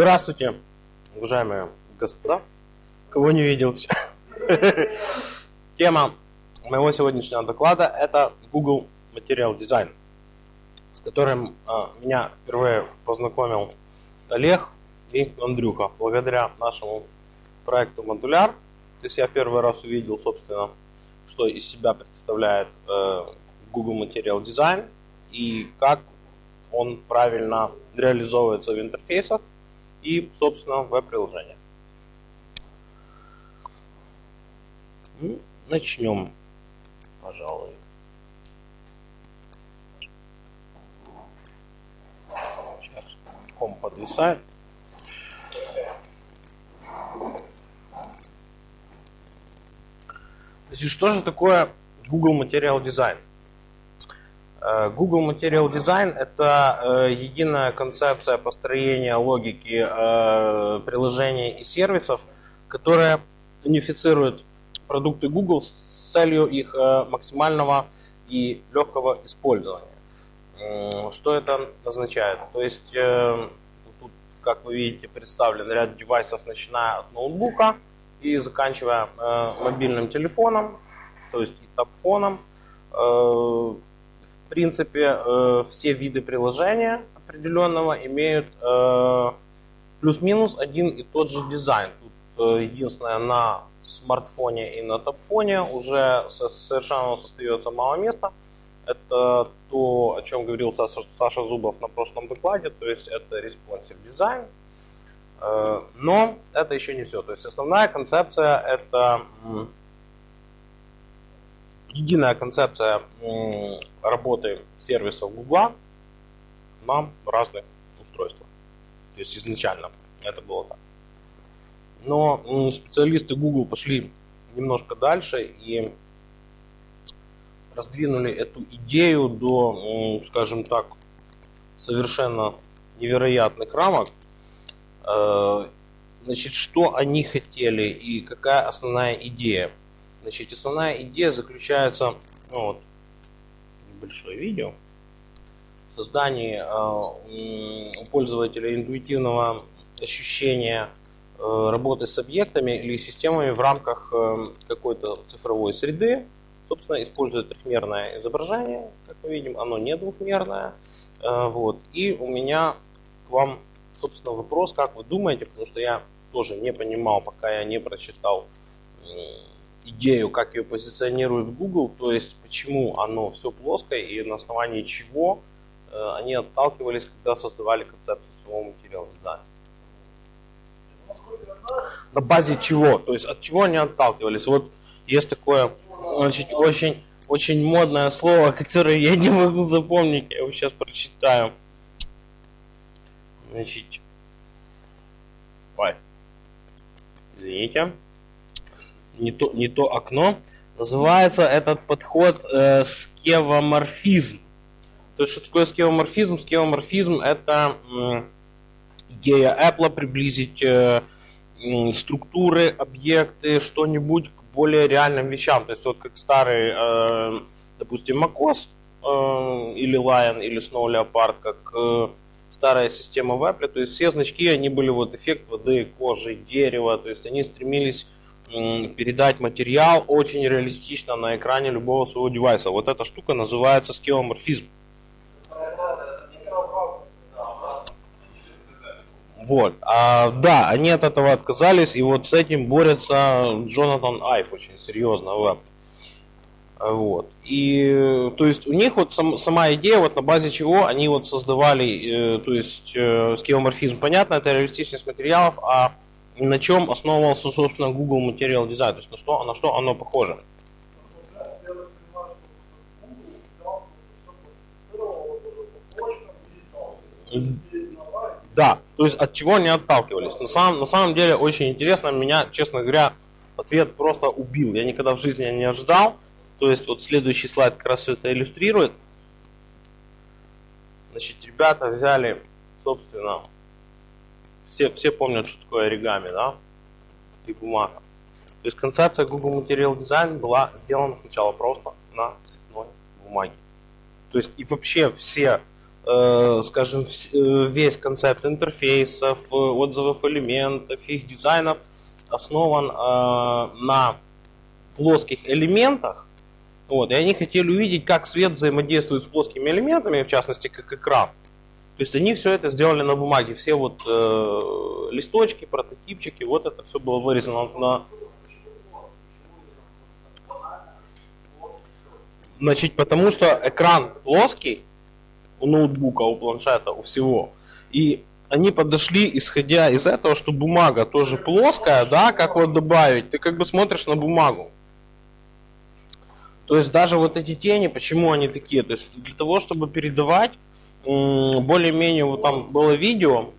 Здравствуйте, уважаемые господа. Кого не видел? Тема моего сегодняшнего доклада – это Google Material Design, с которым а, меня впервые познакомил Олег и Андрюха. Благодаря нашему проекту Modular, то есть я первый раз увидел, собственно, что из себя представляет э, Google Material Design и как он правильно реализовывается в интерфейсах и, в веб-приложениях. Ну, начнем, пожалуй. Сейчас ком подвисает. Значит, что же такое Google Material Design? Э, Google Material Design – это э, единая концепция построения логики э, приложений и сервисов, которая унифицирует продукты Google с целью их максимального и легкого использования. Что это означает? То есть, тут, как вы видите, представлен ряд девайсов, начиная от ноутбука и заканчивая мобильным телефоном, то есть и тапфоном, в принципе, э, все виды приложения определенного имеют э, плюс-минус один и тот же дизайн. Тут э, единственное, на смартфоне и на топфоне уже совершенно остается мало места. Это то, о чем говорил Саша Зубов на прошлом докладе, то есть это responsive дизайн. Но это еще не все. То есть основная концепция это единая концепция работы сервисов Google на разных устройствах. То есть изначально это было так. Но специалисты Google пошли немножко дальше и раздвинули эту идею до, скажем так, совершенно невероятных рамок. Э, значит, что они хотели и какая основная идея? Значит, основная идея заключается, ну вот, небольшое видео, в создании э, у пользователя интуитивного ощущения э, работы с объектами или системами в рамках э, какой-то цифровой среды. Собственно, использует трехмерное изображение, как мы видим, оно не двухмерное. Э, вот. И у меня к вам, собственно, вопрос, как вы думаете, потому что я тоже не понимал, пока я не прочитал идею, как ее позиционирует Google, то есть почему оно все плоское и на основании чего э, они отталкивались, когда создавали концепцию своего материала дизайна. На базе чего? То есть от чего они отталкивались? Вот есть такое значит, очень, очень модное слово, которое я не могу запомнить, я его сейчас прочитаю. Значит, извините не то, не то окно. Называется этот подход э, скевоморфизм. То есть, что такое скевоморфизм? Скевоморфизм – это э, идея Apple приблизить э, э, структуры, объекты, что-нибудь к более реальным вещам. То есть, вот как старый, э, допустим, macOS э, или Lion, или Snow Leopard, как э, старая система в Apple. То есть, все значки, они были вот эффект воды, кожи, дерева. То есть, они стремились передать материал очень реалистично на экране любого своего девайса. Вот эта штука называется скеоморфизм. Вот. А, да, они от этого отказались, и вот с этим борется Джонатан Айф очень серьезно. Вот. Вот. И то есть у них вот сам, сама идея, вот на базе чего они вот создавали, э, то есть э, скеоморфизм, понятно, это реалистичность материалов, а на чем основывался, собственно, Google Material Design, то есть на что, на что оно похоже. Да, то есть от чего они отталкивались. На самом, на самом деле очень интересно, меня, честно говоря, ответ просто убил. Я никогда в жизни не ожидал. То есть вот следующий слайд как раз все это иллюстрирует. Значит, ребята взяли, собственно, все, все помнят, что такое оригами, да, и бумага. То есть концепция Google Material Design была сделана сначала просто на цветной бумаге. То есть и вообще все э, скажем, э, весь концепт интерфейсов, отзывов элементов, их дизайнов основан на плоских элементах. Вот, и они хотели увидеть, как свет взаимодействует с плоскими элементами, в частности, как экран. То есть они все это сделали на бумаге, все вот э, листочки, прототипчики, вот это все было вырезано на... Значит, потому что экран плоский у ноутбука, у планшета, у всего. И они подошли, исходя из этого, что бумага тоже плоская, да, как вот добавить, ты как бы смотришь на бумагу. То есть даже вот эти тени, почему они такие? То есть для того, чтобы передавать более-менее вот там было видео,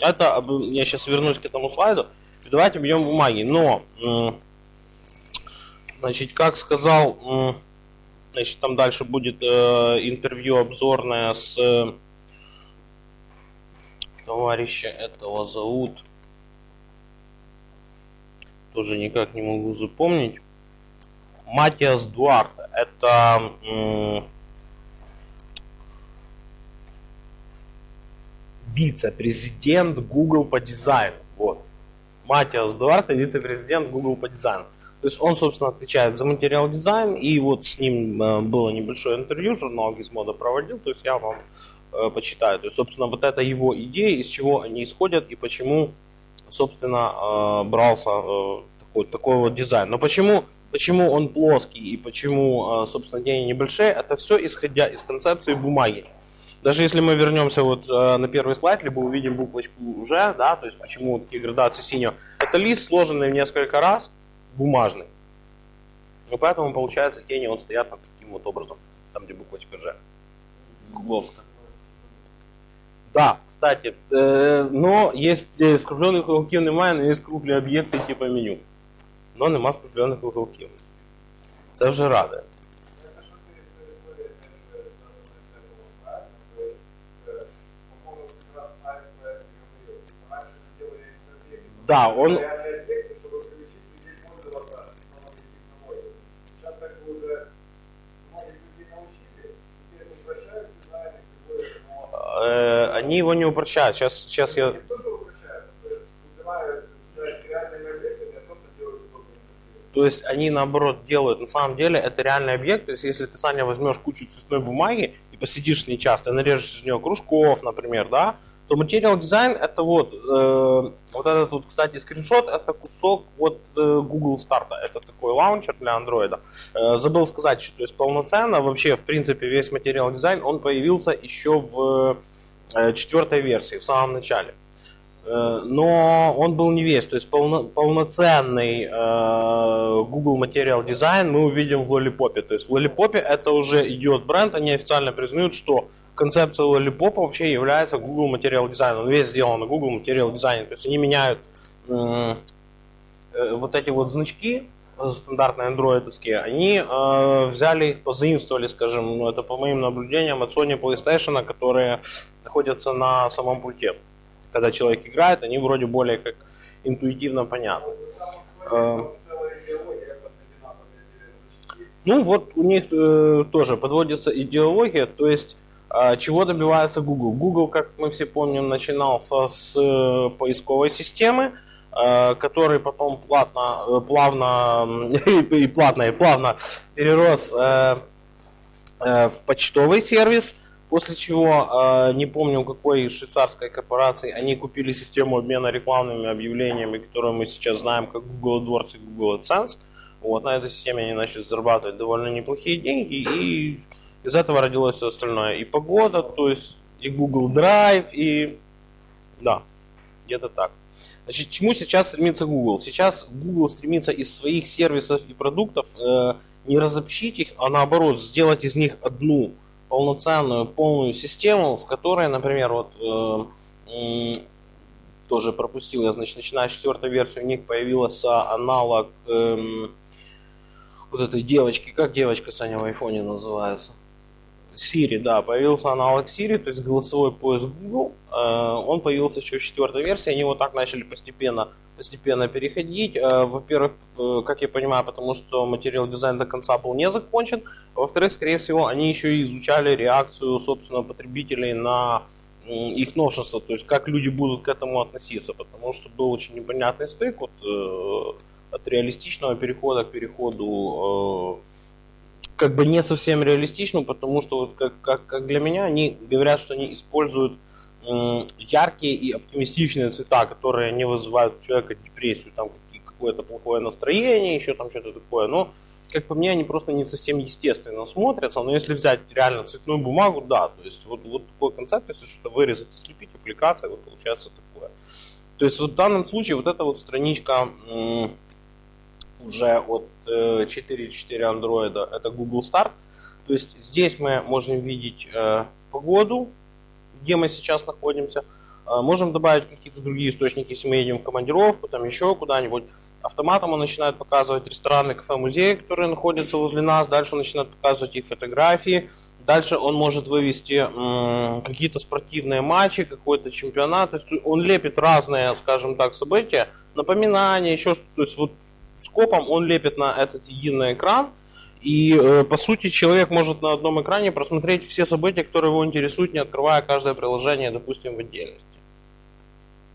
это, я сейчас вернусь к этому слайду, давайте объем бумаги, но, значит, как сказал, значит, там дальше будет э, интервью обзорное с э, товарища этого зовут, тоже никак не могу запомнить, Матиас Дуарте, это вице-президент Google по дизайну. Вот. Матиас Дуарте, вице-президент Google по дизайну. То есть он, собственно, отвечает за материал дизайн, и вот с ним э, было небольшое интервью, журнал Gizmodo проводил, то есть я вам э, почитаю. То есть, собственно, вот это его идея, из чего они исходят и почему, собственно, э, брался такой, такой вот дизайн. Но почему, почему он плоский и почему, собственно, деньги небольшие, это все исходя из концепции бумаги. Даже если мы вернемся вот э, на первый слайд, либо увидим буквочку уже, да, то есть почему такие градации синего, это лист, сложенный в несколько раз, бумажный. И поэтому получается тени он стоят вот таким вот образом, там где буквочка Ж. Гугловская. Да, кстати, э, но есть э, скруглений уголків немає, є скруглі об'єкти типу меню. Но нема скруглених уголків. Це вже радує. Да, он... Э, они его не упрощают. Сейчас, сейчас я... То есть они наоборот делают, на самом деле это реальный объект, то есть если ты, Саня, возьмешь кучу цветной бумаги и посидишь с ней часто, нарежешь из нее кружков, например, да, то Material Design это вот, э, вот этот вот, кстати, скриншот, это кусок от э, Google старта, это такой лаунчер для андроида. Э, забыл сказать, что то есть полноценно вообще, в принципе, весь Material Design, он появился еще в э, четвертой версии, в самом начале. Э, но он был не весь, то есть полно, полноценный э, Google Material Design мы увидим в Lollipop. То есть в Lollipop это уже идет бренд, они официально признают, что концепция Lollipop вообще является Google Material Design. Он весь сделан на Google Material Design. То есть они меняют э, вот эти вот значки стандартные андроидовские, они э, взяли позаимствовали, скажем, ну это по моим наблюдениям от Sony PlayStation, которые находятся на самом пульте. Когда человек играет, они вроде более как интуитивно понятны. Э, ну вот у них э, тоже подводится идеология, то есть чего добивается Google? Google, как мы все помним, начинался с э, поисковой системы, э, который потом платно, э, плавно и платно и плавно перерос в почтовый сервис, после чего, не помню какой швейцарской корпорации, они купили систему обмена рекламными объявлениями, которую мы сейчас знаем как Google AdWords и Google AdSense. Вот на этой системе они начали зарабатывать довольно неплохие деньги и из этого родилось все остальное. И погода, то есть и Google Drive, и да, где-то так. Значит, чему сейчас стремится Google? Сейчас Google стремится из своих сервисов и продуктов э, не разобщить их, а наоборот сделать из них одну полноценную, полную систему, в которой, например, вот э, э, тоже пропустил я, значит, начиная с четвертой версии у них появился аналог э, вот этой девочки, как девочка Саня в айфоне называется? Siri, да, появился аналог Siri, то есть голосовой поиск Google. Э, он появился еще в четвертой версии. Они вот так начали постепенно постепенно переходить. Э, во-первых, э, как я понимаю, потому что материал дизайн до конца был не закончен. Во-вторых, скорее всего, они еще и изучали реакцию, собственно, потребителей на их новшество, то есть как люди будут к этому относиться, потому что был очень непонятный стык вот, от реалистичного перехода к переходу как бы не совсем реалистичному, потому что вот как, как, как для меня они говорят, что они используют яркие и оптимистичные цвета, которые не вызывают у человека депрессию, там какое-то плохое настроение, еще там что-то такое. Но, как по мне, они просто не совсем естественно смотрятся. Но если взять реально цветную бумагу, да, то есть вот, вот такой концепт, если что-то вырезать и слепить, аппликация, вот получается такое. То есть вот в данном случае вот эта вот страничка уже от 4.4 э, Android, это Google Start. То есть здесь мы можем видеть э, погоду, где мы сейчас находимся. А, можем добавить какие-то другие источники, если мы едем в командировку, там еще куда-нибудь. Автоматом он начинает показывать рестораны, кафе, музеи, которые находятся возле нас. Дальше он начинает показывать их фотографии. Дальше он может вывести какие-то спортивные матчи, какой-то чемпионат. То есть он лепит разные, скажем так, события, напоминания, еще что-то. То есть вот скопом он лепит на этот единый экран – и, э, по сути, человек может на одном экране просмотреть все события, которые его интересуют, не открывая каждое приложение, допустим, в отдельности.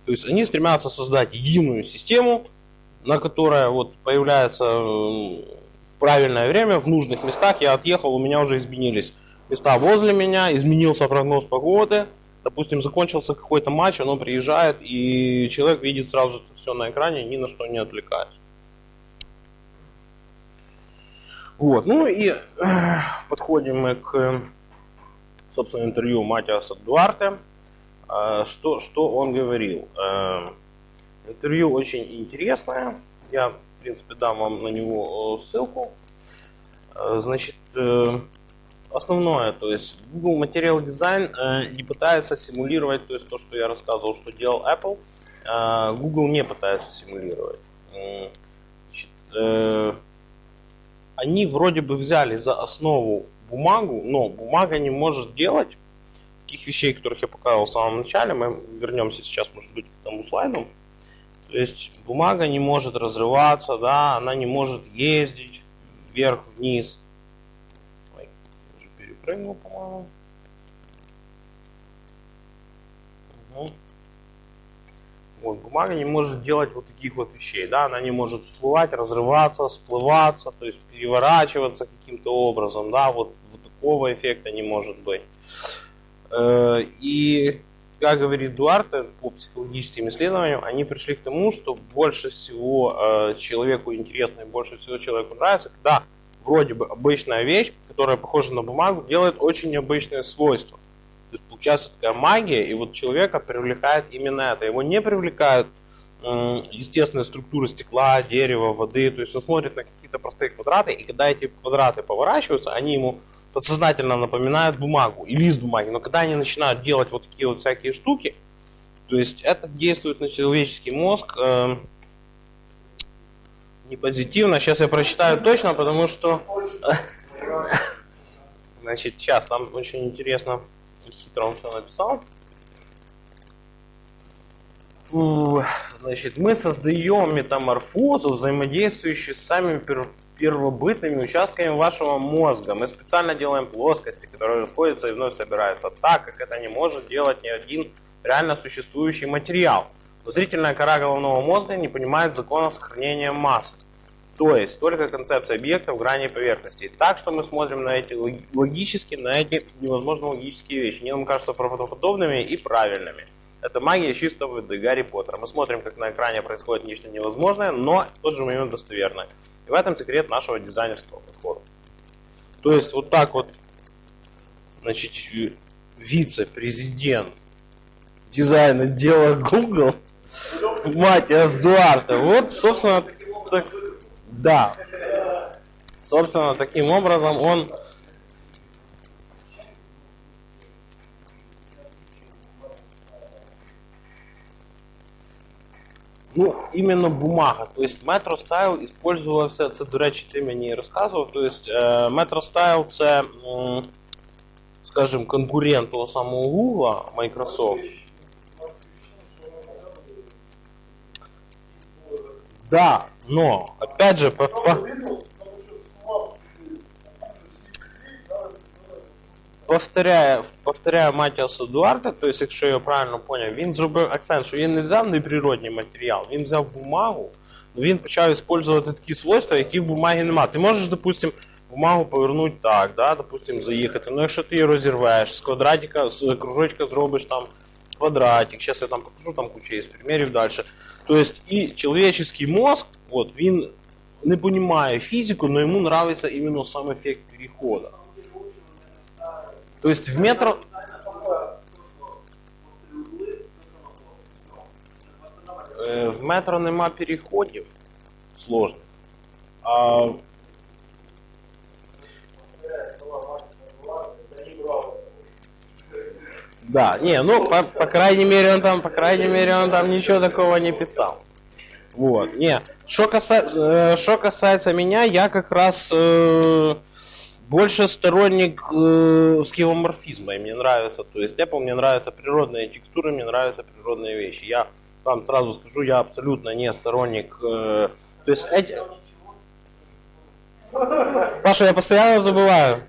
То есть они стремятся создать единую систему, на которая вот появляется в правильное время, в нужных местах. Я отъехал, у меня уже изменились места возле меня, изменился прогноз погоды. Допустим, закончился какой-то матч, оно приезжает, и человек видит сразу все на экране, ни на что не отвлекаясь. Вот. Ну и э, подходим мы к, собственно, интервью Матиаса Дуарте. Э, что, что он говорил? Э, интервью очень интересное. Я, в принципе, дам вам на него ссылку. Э, значит, э, основное, то есть Google Material Design э, не пытается симулировать, то есть то, что я рассказывал, что делал Apple, э, Google не пытается симулировать. Значит, э, они вроде бы взяли за основу бумагу, но бумага не может делать таких вещей, которых я показывал в самом начале. Мы вернемся сейчас, может быть, к тому слайду. То есть бумага не может разрываться, да, она не может ездить вверх-вниз. Ой, перепрыгнул, по-моему. Угу. Вот, бумага не может делать вот таких вот вещей, да, она не может всплывать, разрываться, всплываться, то есть переворачиваться каким-то образом, да, вот, вот такого эффекта не может быть. Э, и, как говорит Дуарте, по психологическим исследованиям, они пришли к тому, что больше всего э, человеку интересно и больше всего человеку нравится, когда вроде бы обычная вещь, которая похожа на бумагу, делает очень необычные свойства. То есть получается такая магия, и вот человека привлекает именно это. Его не привлекают естественная структура стекла, дерева, воды. То есть он смотрит на какие-то простые квадраты, и когда эти квадраты поворачиваются, они ему подсознательно напоминают бумагу и лист бумаги. Но когда они начинают делать вот такие вот всякие штуки, то есть это действует на человеческий мозг э, не позитивно. Сейчас я прочитаю точно, потому что... Значит, сейчас там очень интересно он что написал. Значит, мы создаем метаморфозу, взаимодействующую с самими первобытными участками вашего мозга. Мы специально делаем плоскости, которые расходятся и вновь собираются, так как это не может делать ни один реально существующий материал. Но зрительная кора головного мозга не понимает закона сохранения массы. То есть только концепция объекта в грани поверхности. Так что мы смотрим на эти логически, на эти невозможно логические вещи. Они нам кажутся правдоподобными и правильными. Это магия чистого воды Гарри Поттера. Мы смотрим, как на экране происходит нечто невозможное, но в тот же момент достоверное. И в этом секрет нашего дизайнерского подхода. То есть вот так вот, значит, вице-президент дизайна дела Google, Матиас Дуарте, вот, собственно, так, да. Собственно, таким образом он Ну, именно бумага. То есть Metro Style использувався, це, до речі, ти мені розказував. То есть Metro Style це, скажімо, конкурент того самого Google, Microsoft. Да, но, опять же, по, по... повторяю, повторяю Матіаса Дуарта, то есть, якщо я правильно поняв, він зробив акцент, що він не взяв неприродний матеріал, він взяв бумагу, но він почав використовувати такі свойства, які в бумагі немає. Ти можеш, допустим, бумагу повернути так, да, допустим, заїхати. Ну якщо ти її розірвеш, з квадратика, з кружочка зробиш там квадратик, сейчас я там покажу, там куча є примерів далі. То есть и человеческий мозг, вот, він не понимая физику, но ему нравится именно сам эффект перехода. То есть в метро... Е, В метро нема переходів сложно. А... Да, не, ну, по, по крайней мере, он там, по крайней мере, он там ничего такого не писал. Вот, не, что касается, э, что касается меня, я как раз э, больше сторонник э, скевоморфизма, и мне нравится, то есть Apple, мне нравятся природные текстуры, мне нравятся природные вещи. Я вам сразу скажу, я абсолютно не сторонник, э, то есть эти... Паша, я постоянно забываю.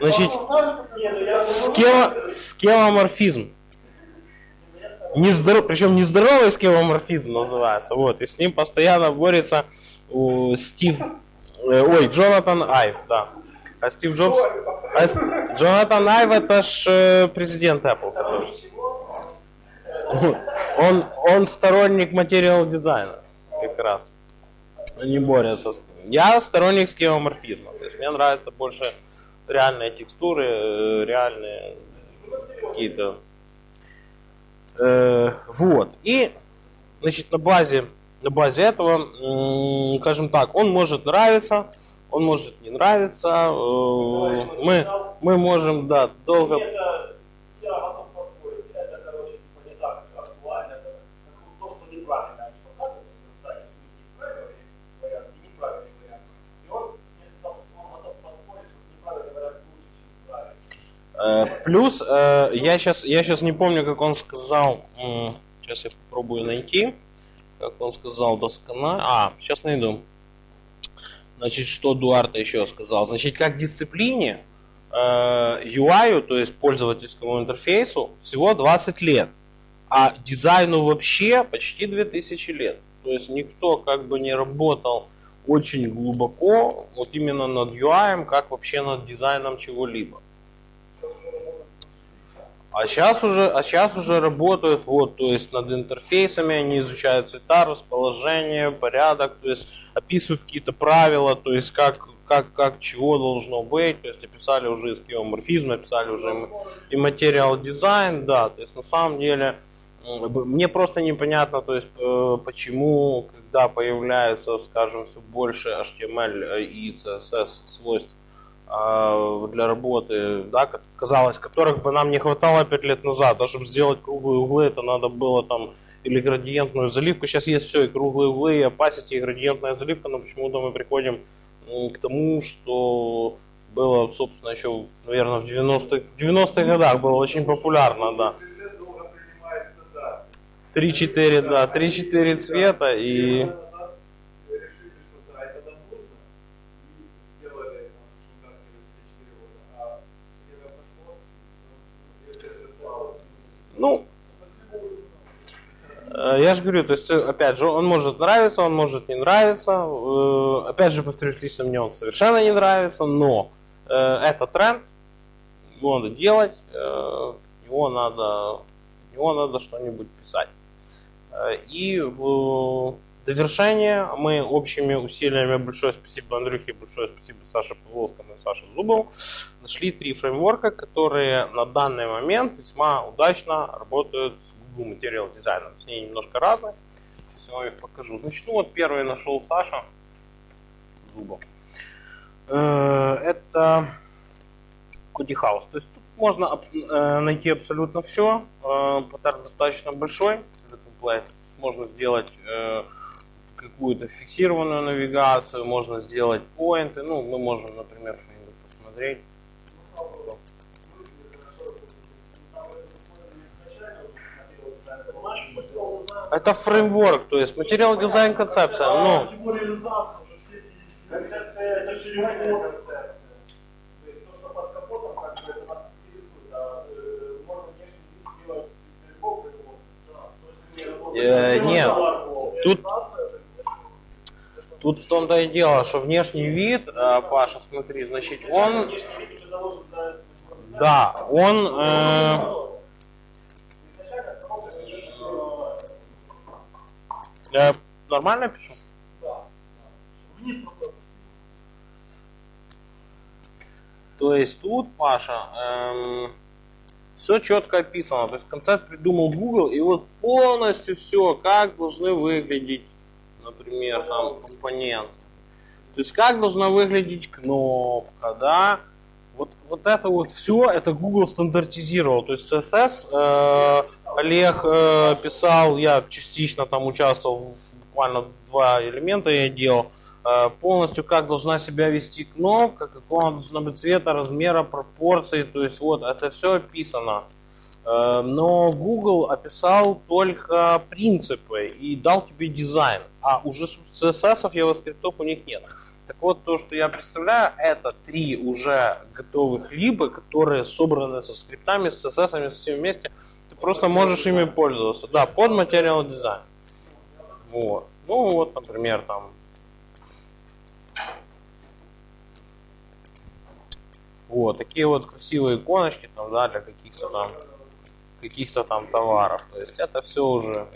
Значит, скево, скевоморфизм. Нездоров, причем нездоровый скевоморфизм называется. Вот, и с ним постоянно борется у Стив, э, ой, Джонатан Айв, да. А Стив Джобс, а Ст- Джонатан Айв это ж э, президент Apple. который. Он, он сторонник материал дизайна, как раз. Они борются с ним. Я сторонник скевоморфизма. То есть мне нравятся больше реальные текстуры, э, реальные какие-то. Э, вот. И, значит, на базе, на базе этого, м, скажем так, он может нравиться, он может не нравиться. э, мы, мы можем, да, долго... Это, я готов поспорить, это, короче, типа не так актуально, это как то, что неправильно они показывают на своем сайте, у них есть правильный вариант и неправильный вариант. И он мне сказал, что он готов поспорить, что неправильный вариант лучше, чем правильный. Э, Плюс, э, я сейчас, я сейчас не помню, как он сказал, сейчас я попробую найти, как он сказал досконально. А, сейчас найду. Значит, что Дуарта еще сказал? Значит, как дисциплине э, UI, то есть пользовательскому интерфейсу, всего 20 лет, а дизайну вообще почти 2000 лет. То есть никто как бы не работал очень глубоко вот именно над UI, как вообще над дизайном чего-либо. А сейчас уже, а сейчас уже работают вот, то есть над интерфейсами, они изучают цвета, расположение, порядок, то есть описывают какие-то правила, то есть как, как, как чего должно быть, то есть описали уже скеоморфизм, описали уже и материал дизайн, да, то есть на самом деле мне просто непонятно, то есть э, почему, когда появляется, скажем, все больше HTML и CSS свойств для работы, да, ка- казалось, которых бы нам не хватало 5 лет назад. Да, чтобы сделать круглые углы, это надо было там или градиентную заливку. Сейчас есть все, и круглые углы, и opacity, и градиентная заливка, но почему-то мы приходим к тому, что было, собственно, еще, наверное, в 90-х, 90-х годах было очень популярно, да. Президент должен принимать стандарт. 3-4, да, 3-4 цвета и... Год назад решили, что да, это нам нужно, и сделали там, стандарт через 3-4 года. А время прошло, и это же Ну, Э, Я же говорю, то есть, э, опять же, он может нравиться, он может не нравиться. Э, Опять же, повторюсь, лично мне он совершенно не нравится, но это тренд, его надо делать, его надо, его надо что-нибудь писать. И в довершение мы общими усилиями, большое спасибо Андрюхе, большое спасибо Саше Павловскому и Саше Зубову, нашли три фреймворка, которые на данный момент весьма удачно работают с Google Material Design. Ней немножко разные. Сейчас я вам их покажу. Значит, ну вот первый нашел Саша Зубов. Э, Это Коди House. То есть тут можно э, найти абсолютно все. Паттерн достаточно большой. Можно сделать э, какую-то фиксированную навигацию, можно сделать поинты. Ну, мы можем, например, что-нибудь посмотреть. Там это изначально вот смотрел, да, это бумажка, пошел, узнал, Это фреймворк, то есть материал дизайн концепция. Ну, интересует, а э, нет. Тут- тут в том-то и дело, что внешний вид, э, Паша, смотри, значит, он, да, он, э, Изначально станок это уже такое, я нормально пишу? да. То есть тут, Паша, все четко описано. То есть концепт придумал Google, и вот полностью все, как должны выглядеть, например, там компоненты. То есть как должна выглядеть кнопка, да? Вот, вот это вот все, это Google стандартизировал. То есть CSS э, Олег э, писал, я частично там участвовал, буквально два элемента я делал. Э, полностью как должна себя вести кнопка, какого она должна быть цвета, размера, пропорций. То есть вот это все описано. Э, Но Google описал только принципы и дал тебе дизайн. А уже CSS, JavaScript у них нет. Так вот, то, что я представляю, это три уже готовых либо, которые собраны со скриптами, с CSS, со всеми вместе. Просто можешь ими пользоваться. Да, под материал дизайн. Вот. Ну вот, например, там Вот, такие вот красивые иконочки там, да, для каких-то там каких-то там товаров. То есть это все уже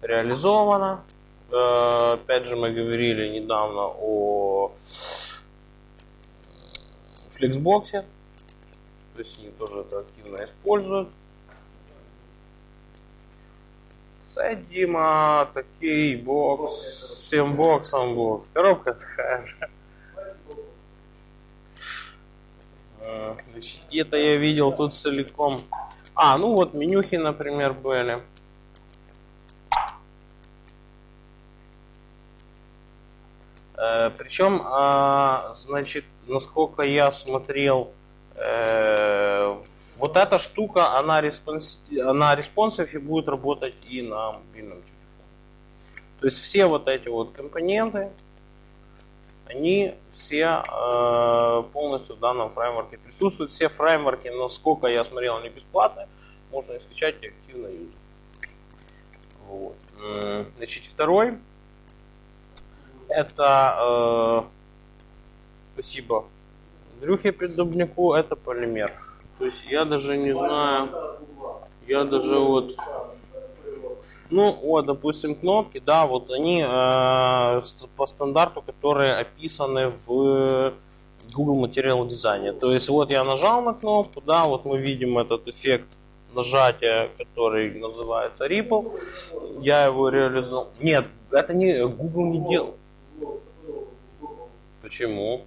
реализовано. Э, Опять же, мы говорили недавно о Флексбоксе. То есть они тоже это активно используют. Дима, такий бокс, всем боксом бокс. Коробка такая же. Где-то я видел тут целиком. А, ну вот менюхи, например, были. Э, Причем, а, значит, насколько я смотрел, э, вот эта штука, она, respons... она responsive и будет работать и на мобильном телефоне. То есть все вот эти вот компоненты, они все э, полностью в данном фреймворке присутствуют. Все фреймворки, насколько я смотрел, они бесплатные. Можно их скачать и активно юзать. Вот. Значит, второй. Это э, спасибо Андрюхе Придубняку, это полимер. То есть я даже не знаю, я даже вот ну, вот, допустим, кнопки, да, вот они э, по стандарту, которые описаны в Google Material Design. То есть вот я нажал на кнопку, да, вот мы видим этот эффект нажатия, который называется Ripple. Я его реализовал. Нет, это не Google не делал. Почему?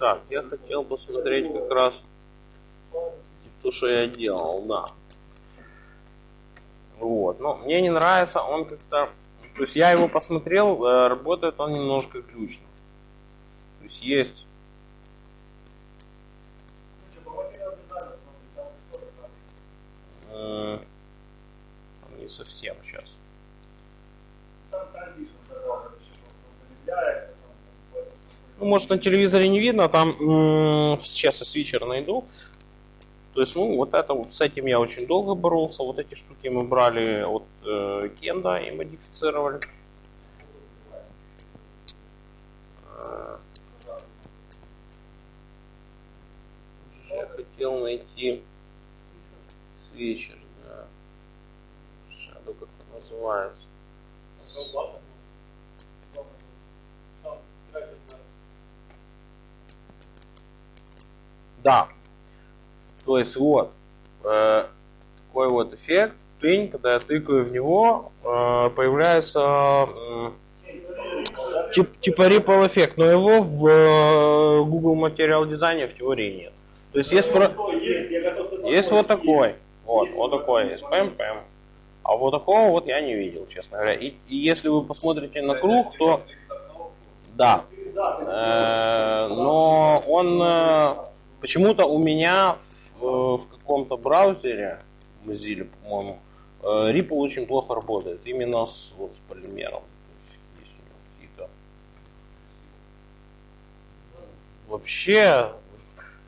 Так, я хотел посмотреть как раз то, что я делал, да. Вот, но мне не нравится, он как-то, то есть я его посмотрел, э, работает он немножко глючно. То есть есть, не совсем сейчас. Ну, может, на телевизоре не видно, там м, сейчас я свитчер найду. То есть, ну, вот это вот, с этим я очень долго боролся. Вот эти штуки мы брали от э, Кенда и модифицировали. Э, Я хотел найти свитчер, да. Shadow как он называется. Да. То есть вот э, такой вот эффект. Пень, когда я тыкаю в него, э, появляется м, тип- типа ripple эффект, но его в э, Google Material Design в теории нет. То есть есть, про... есть вот такой, вот, вот такой есть, пэм пэм. А вот такого вот я не видел, честно говоря. И, и если вы посмотрите на круг, то Да. Э, но он э, почему-то у меня в, в каком-то браузере, Mozilla, по-моему, э, Ripple очень плохо работает. Именно с, вот, с полимером. Вообще,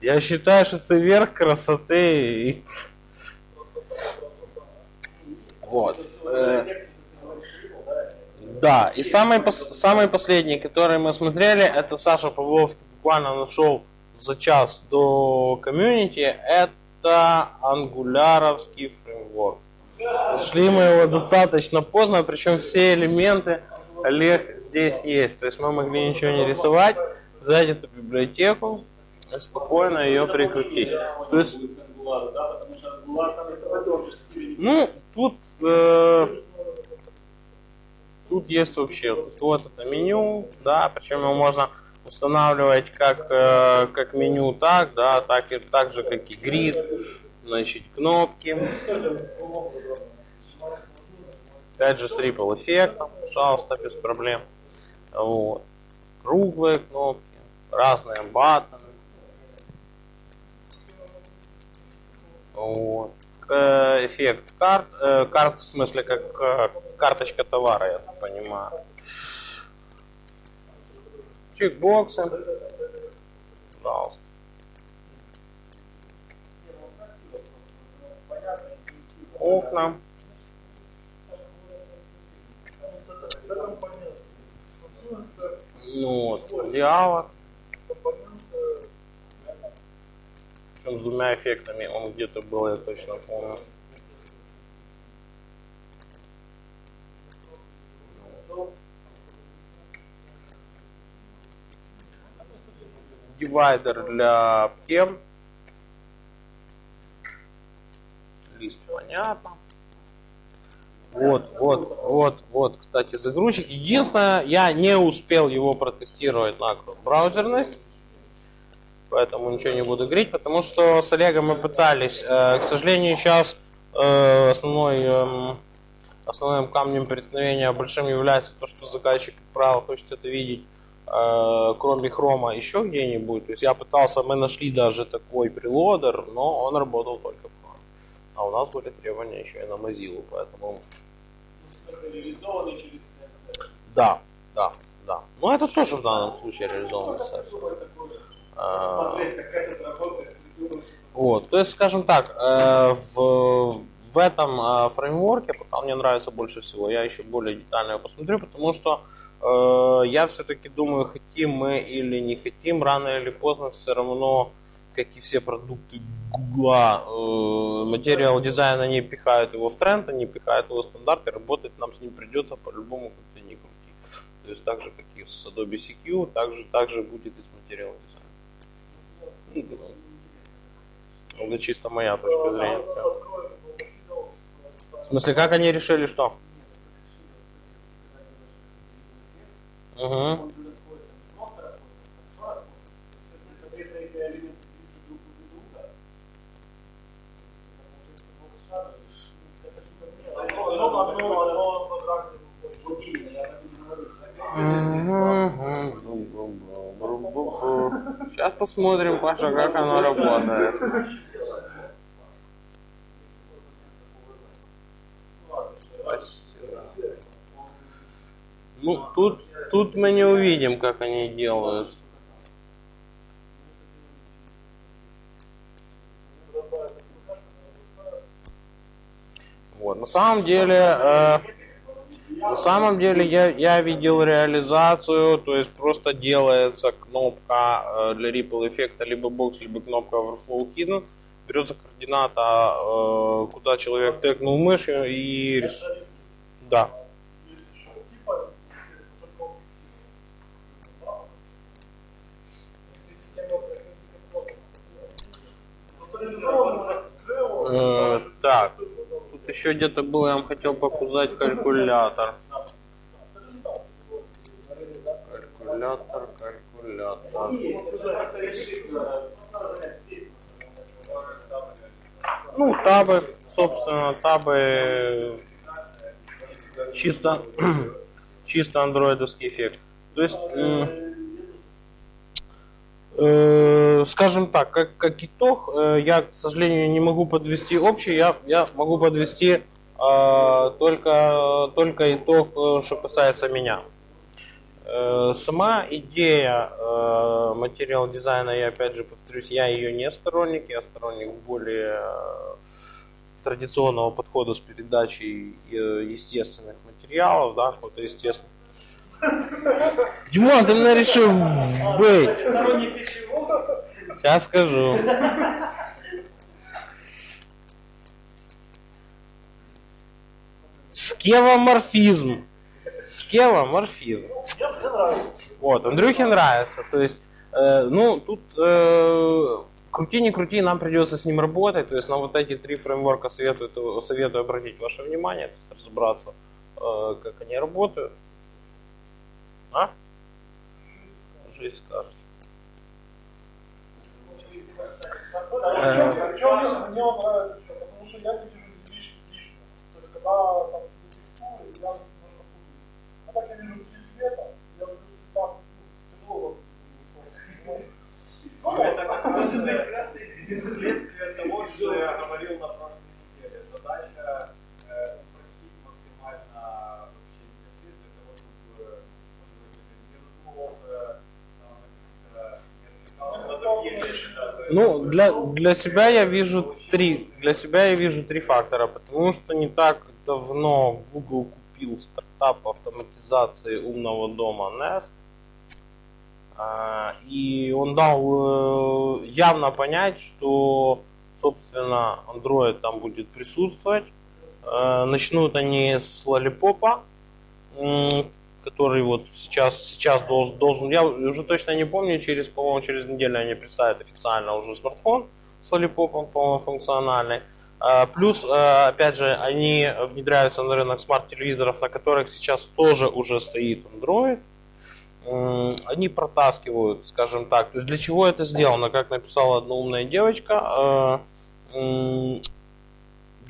я считаю, что это верх красоты. Вот. Э, Да, и самый, самый последний, который мы смотрели, это Саша Павловский буквально нашел за час до комьюнити, это ангуляровский фреймворк. Нашли мы его достаточно поздно, причем все элементы Олег здесь есть. То есть мы могли ничего не рисовать, взять эту библиотеку и спокойно ее прикрутить. То есть, ну, тут э, Тут есть вообще есть вот это меню, да, причем его можно устанавливать как, э, как меню так, да, так, и, так же, как и грид, значит, кнопки. Опять же с Ripple эффектом, пожалуйста, без проблем. Вот. Круглые кнопки, разные баттоны. Вот. Эффект карт, э, карт в смысле как э, карточка товара, я понимаю. Чекбоксы. Пожалуйста. Окна. Ну вот, диалог. Причем с двумя эффектами он где-то был, я точно помню. Дивайдер для тем. Лист понятно. Вот, вот, вот, вот, кстати, загрузчик. Единственное, я не успел его протестировать на браузерность. Поэтому ничего не буду говорить, потому что с Олегом мы пытались. Э, К сожалению, сейчас э, основной, эм, основным камнем преткновения большим является то, что заказчик, как правило, хочет это видеть кроме хрома еще где-нибудь. То есть я пытался, мы нашли даже такой прилодер, но он работал только в хроме. А у нас были требования еще и на Mozilla, поэтому да, да, да. Но это тоже в данном случае реализовано. Смотреть, как этот работает. Вот, то есть, скажем так, э, в, в этом э, фреймворке, пока мне нравится больше всего, я еще более детально его посмотрю, потому что э, я все-таки думаю, хотим мы или не хотим, рано или поздно все равно, как и все продукты Гугла, э, материал дизайна не пихают его в тренд, они пихают его в стандарт, и работать нам с ним придется по-любому как то не крути. То есть так же, как и с Adobe CQ, так же, так же будет и с материалом дизайна. Ну, Это чисто моя точка зрения. В смысле, как они решили, что? Угу. Сейчас посмотрим, Паша, как оно работает. Ну, тут, тут мы не увидим, как они делают. Вот. На самом деле, э, на самом деле я, я видел реализацию, то есть просто делается кнопка э, для Ripple эффекта, либо бокс, либо кнопка Overflow Hidden. Берется координата, э, куда человек тыкнул мышью и Да. Э, так, тут еще где-то был, я вам хотел показать калькулятор. Калькулятор, калькулятор. Ну, табы, собственно, табы чисто, чисто андроидовский эффект. То есть, скажем так, как, как итог, э, я, к сожалению, не могу подвести общий, я, я могу подвести э, только, только итог, э, что касается меня. Э, Сама идея э, материал дизайна, я опять же повторюсь, я ее не сторонник, я сторонник более э, традиционного подхода с передачей э, естественных материалов, да, какого-то Димон, ты меня решил быть. Сейчас скажу. Скевоморфизм. Скевоморфизм. Вот, Андрюхе нравится. То есть, э, ну, тут э, крути не крути, нам придется с ним работать. То есть на вот эти три фреймворка советую, советую обратить ваше внимание, разобраться, э, как они работают. А? Скажет. Он нравится еще, потому что я не вижу лишнего. То есть когда там текстуры, я немножко путаюсь. А так я вижу три цвета, я вижу цвета, ну, тяжело. Ну, Это раз прекрасное следствие того, что я говорил на Ну, для, для себя я вижу три. Для себя я вижу три фактора, потому что не так давно Google купил стартап автоматизации умного дома Nest. А, И он дал э, явно понять, что, собственно, Android там будет присутствовать. Э, Начнут они с лолипопа, который вот сейчас, сейчас должен, должен, я уже точно не помню, через, по-моему, через неделю они представят официально уже смартфон с лолипопом полнофункциональный. А, Плюс, э, опять же, они внедряются на рынок смарт-телевизоров, на которых сейчас тоже уже стоит Android. Они протаскивают, скажем так. То есть для чего это сделано? Как написала одна умная девочка, м,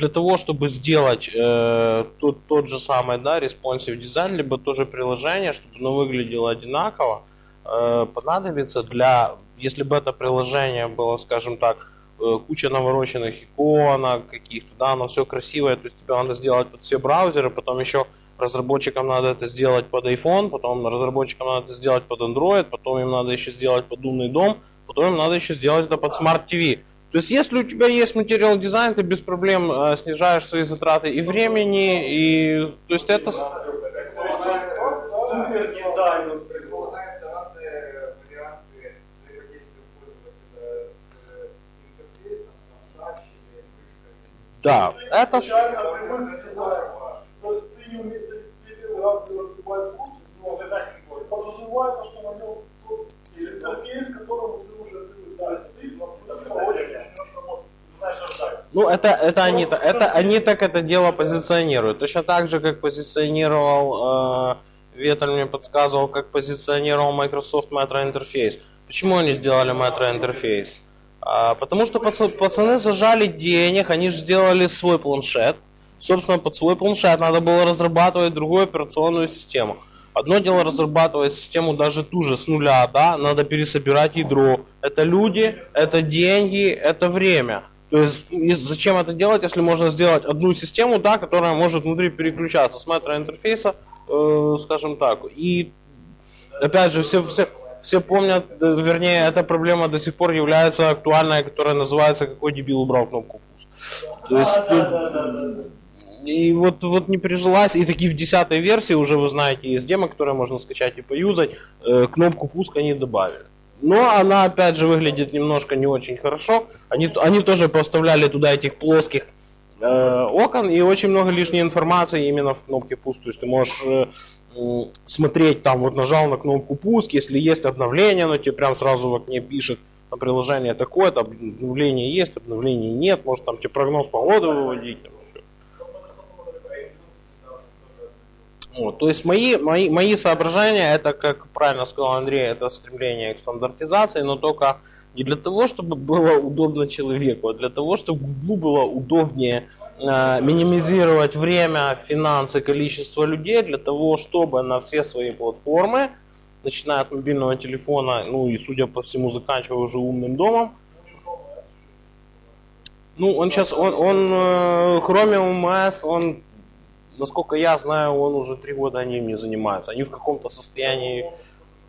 для того, чтобы сделать э, тот, тот же самый да, responsive дизайн, либо то же приложение, чтобы оно выглядело одинаково, э, понадобится для, если бы это приложение было, скажем так, э, куча навороченных иконок каких-то, да, оно все красивое, то есть тебе надо сделать под все браузеры, потом еще разработчикам надо это сделать под iPhone, потом разработчикам надо это сделать под Android, потом им надо еще сделать под умный дом, потом им надо еще сделать это под Smart TV. То есть, если у тебя есть материал дизайн, ты без проблем э, снижаешь свои затраты и времени, и то есть это э, да, это с- Случайно прямым дизайном. То есть ты не умеешь, ты ты первый раз делаешь девайс лучше, но Уже знаешь, какой. подразумевается, что на нем интерфейс, которому ты уже. То есть ты ну, очень начнешь работать. Ну, это, это, они, это они так это дело позиционируют. Точно так же, как позиционировал, э, Ветер мне подсказывал, как позиционировал Microsoft Metro Interface. Почему они сделали Metro Interface? А, потому что пац- пацаны зажали денег, они же сделали свой планшет. Собственно, под свой планшет надо было разрабатывать другую операционную систему. Одно дело разрабатывать систему даже ту же с нуля, да, надо пересобирать ядро. Это люди, это деньги, это время. То есть зачем это делать, если можно сделать одну систему, да, которая может внутри переключаться с метроинтерфейса, э, скажем так. И опять же, все, все, все помнят, э, вернее, эта проблема до сих пор является актуальной, которая называется «Какой дебил убрал кнопку пуск?». То есть тут- и вот, вот не прижилась, и такие в десятой версии уже вы знаете, есть демо, которые можно скачать и поюзать, э, кнопку пуска не добавили. Но она опять же выглядит немножко не очень хорошо. Они, они тоже поставляли туда этих плоских э, окон и очень много лишней информации именно в кнопке пуск. То есть ты можешь э, смотреть там, вот нажал на кнопку пуск, если есть обновление, оно тебе прям сразу в окне пишет, приложение такое-то, обновление есть, обновление нет, может там тебе прогноз погоды выводить. там ещё. Вот, то есть мои, мои, мои соображения, это, как правильно сказал Андрей, это стремление к стандартизации, но только не для того, чтобы было удобно человеку, а для того, чтобы Гуглу было удобнее э, минимизировать время, финансы, количество людей, для того, чтобы на все свои платформы начиная от мобильного телефона, ну и, судя по всему, заканчивая уже умным домом. Ну, он сейчас, он, он э, Chromium OS, он, насколько я знаю, он уже три года они им не занимаются. Они в каком-то состоянии,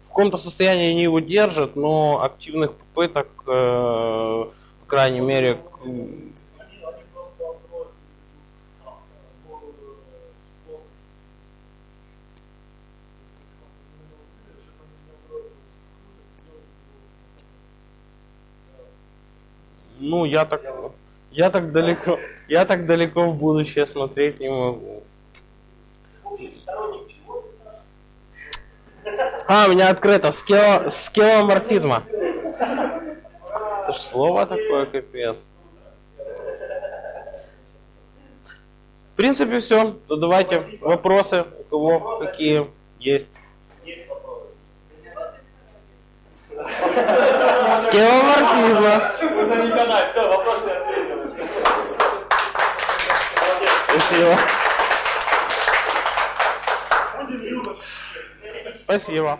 в каком-то состоянии они его держат, но активных попыток, э, по крайней мере, ну, я так, я так далеко, я так далеко в будущее смотреть не могу. В общем, сторонник чего ты, Саша? А, у меня открыто, скило, скилломорфизма. Это ж слово такое, капец. В принципе, все. То давайте вопросы, у кого какие есть. Есть вопрос. Скилломорфизма. Уже не канать, все, вопрос не ответил. Спасибо. Будем юзать. Спасибо.